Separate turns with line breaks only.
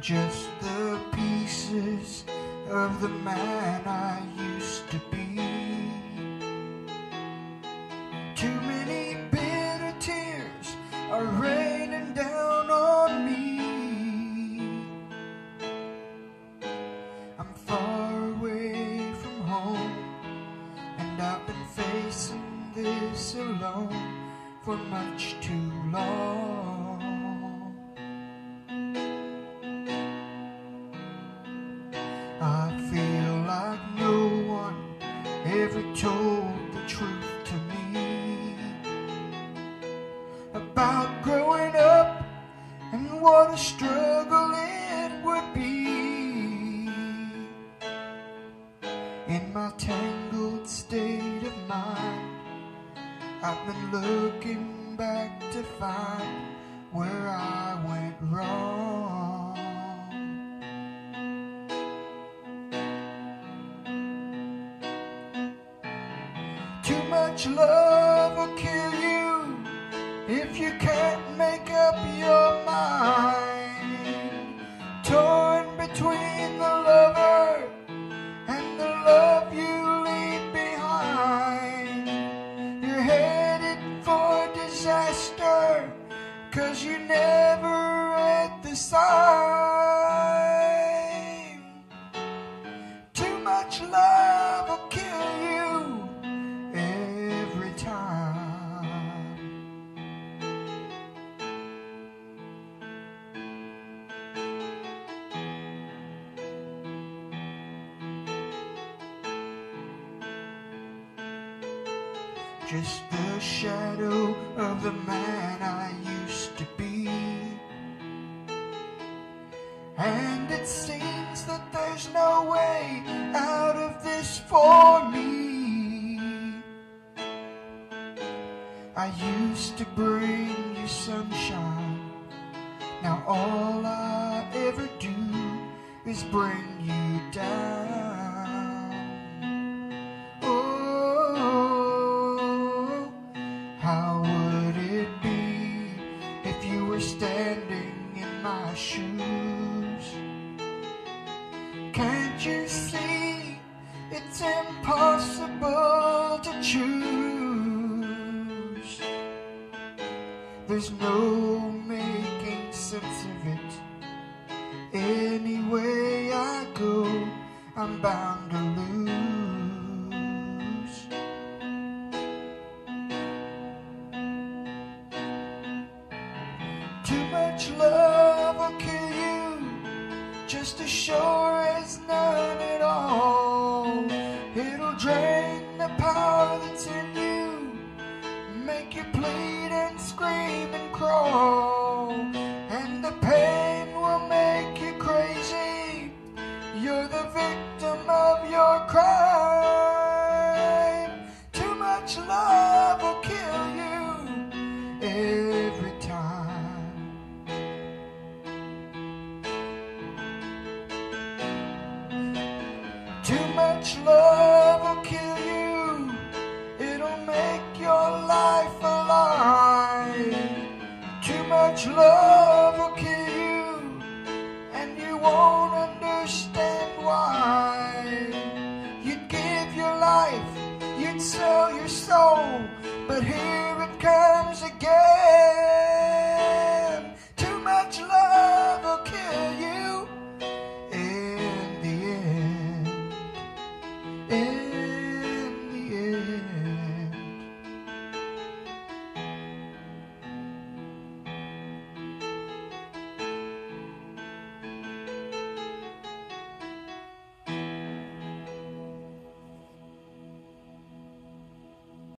just the pieces of the man I used to be. Too many bitter tears are raining down on me. I'm far away from home, and I've been facing this alone for much too long. Told the truth to me about growing up and what a struggle it would be. In my tangled state of mind, I've been looking back to find where I went wrong. Much love will kill you if you can't make up your mind. Just the shadow of the man I used to be. And it seems that there's no way out of this for me. I used to bring you sunshine. Now all I ever do is bring you down. Can't you see it's impossible to choose? There's no making sense of it. Any way I go, I'm bound to lose. Too much love will kill you, just as sure as none at all. It'll drain the power that's in you, make you plead and scream and crawl, and the pain will make you crazy. You're the victim of your crime. Too much love much love will kill you. It'll make your life a lie. Too much love will kill you, and you won't understand why. You'd give your life, you'd sell your soul, but here